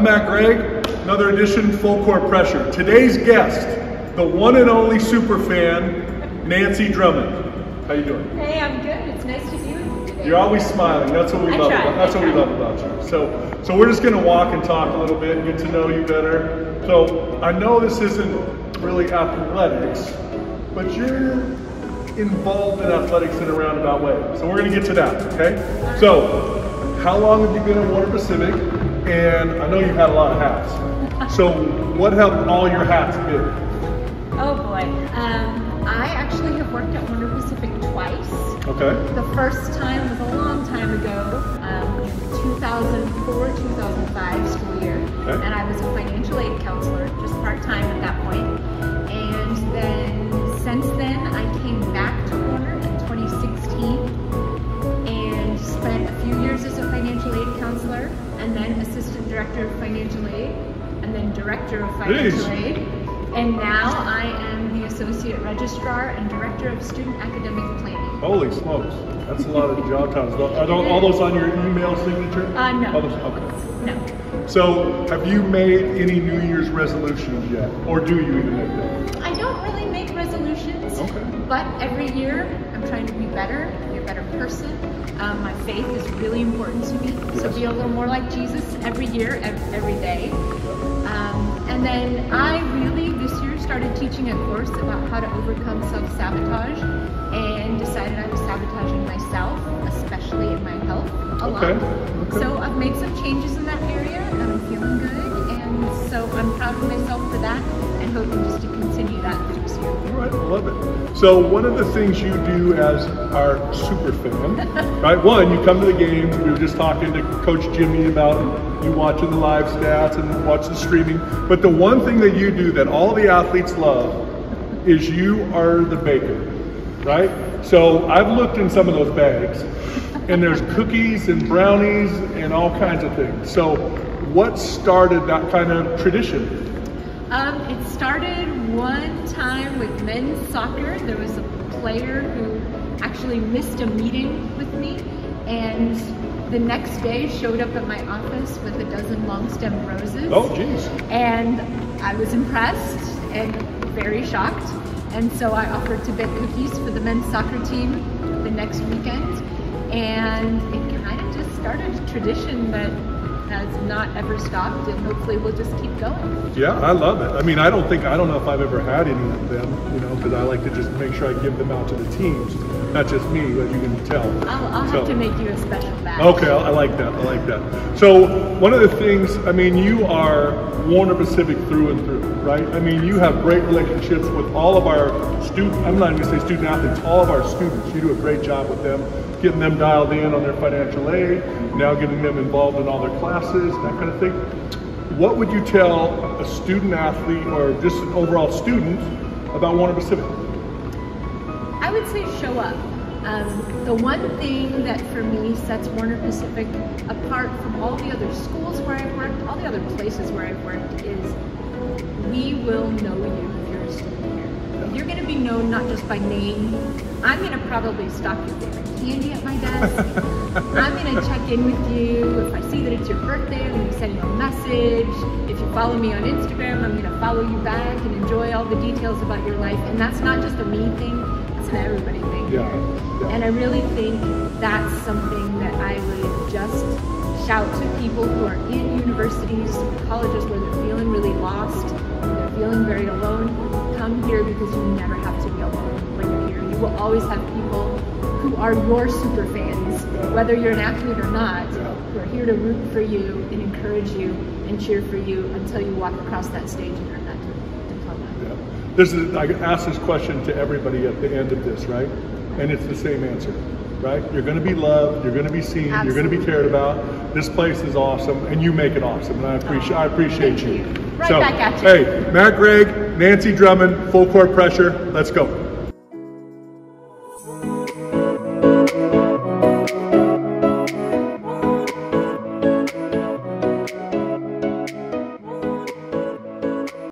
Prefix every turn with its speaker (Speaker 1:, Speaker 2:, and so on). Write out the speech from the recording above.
Speaker 1: I'm Matt Gregg, another edition Full Court Pressure. Today's guest, the one and only super fan, Nancy Drummond. How you doing?
Speaker 2: Hey, I'm good. It's nice to see you today.
Speaker 1: You're always smiling. That's what we
Speaker 2: I
Speaker 1: love.
Speaker 2: try,
Speaker 1: About, that's
Speaker 2: I
Speaker 1: what we love about you. So, so we're just gonna walk and talk a little bit and get to know you better. So, I know this isn't really athletics, but you're involved in athletics in a roundabout way. So we're gonna get to that. Okay. So, how long have you been at Warner Pacific? And I know you've had a lot of hats. So, what have all your hats been?
Speaker 2: Oh boy. Um, I actually have worked at Warner Pacific twice.
Speaker 1: Okay.
Speaker 2: The first time was a long time ago, um, in 2004-2005 school year,
Speaker 1: Okay.
Speaker 2: and I was a financial aid counselor, just part time at that point. Director of financial aid, and then director of financial
Speaker 1: Jeez.
Speaker 2: aid. And now I am the associate registrar and director of student academic planning.
Speaker 1: Holy smokes, that's a lot of job titles. Are all those on your email signature?
Speaker 2: Uh, no.
Speaker 1: Those- okay.
Speaker 2: No.
Speaker 1: So, have you made any New Year's resolutions yet, or do you even make them?
Speaker 2: I don't really make resolutions,
Speaker 1: Okay.
Speaker 2: but every year I'm trying to be better, be a better person. Um, my faith is really important to me, so be a little more like Jesus every year, ev- every day. Um, and then I really this year started teaching a course about how to overcome self-sabotage and decided I was sabotaging myself, especially in my health, a
Speaker 1: Okay,
Speaker 2: lot.
Speaker 1: okay.
Speaker 2: So I've made some changes in that area and I'm feeling good and so I'm proud of myself for that and hoping just to
Speaker 1: So, one of the things you do as our super fan, right? One, you come to the games. We were just talking to Coach Jimmy about you watching the live stats and watch the streaming. But the one thing that you do that all the athletes love is you are the baker, right? So, I've looked in some of those bags, and there's cookies and brownies and all kinds of things. So, what started that kind of tradition?
Speaker 2: Um, it started one time with men's soccer. There was a player who actually missed a meeting with me and the next day showed up at my office with a dozen long stem roses.
Speaker 1: Oh, geez.
Speaker 2: And I was impressed and very shocked. And so I offered to bake cookies for the men's soccer team the next weekend. And it kind of just started a tradition that has not ever stopped and hopefully we'll just keep going.
Speaker 1: Yeah, I love it. I mean, I don't think I don't know if I've ever had any of them, you know, because I like to just make sure I give them out to the teams, not just me, but you can tell.
Speaker 2: I'll, I'll have to make you a special batch.
Speaker 1: Okay, I, I like that. I like that. So one of the things, I mean, you are Warner Pacific through and through, right? I mean, you have great relationships with all of our student. I'm not even going to say student athletes. All of our students. You do a great job with them, getting them dialed in on their financial aid. Now getting them involved in all their classes, that kind of thing. What would you tell a student athlete or just an overall student about Warner Pacific?
Speaker 2: I would say show up. Um, the one thing that for me sets Warner Pacific apart from all the other schools where I've worked, all the other places where I've worked, is we will know you if you're a student here. You're going to be known not just by name. I'm going to probably stop you favorite candy at my desk. I'm going to check in with you. If I see that it's your birthday, I'm to send you a message. If you follow me on Instagram, I'm going to follow you back and enjoy all the details about your life. And that's not just a me thing, it's an everybody thing.
Speaker 1: Yeah. yeah.
Speaker 2: And I really think that's something that I would just shout to people who are in universities, colleges where they're feeling really lost, and they're feeling very alone. Come here because you never have to be alone when you're here. You will always have people who are your super fans, whether you're an athlete or not, who are here to root for you and encourage you and cheer for you until you walk across that stage and earn that diploma.
Speaker 1: Yeah. This is, I ask this question to everybody at the end of this, right? And it's the same answer, right? You're going to be loved, you're going to be seen, you're going to be cared about. This place is awesome, and you make it awesome, and I oh, appreciate, I appreciate you.
Speaker 2: you. Right back at you.
Speaker 1: Hey, Matt Gregg, Nancy Drummond, full court pressure. Let's go.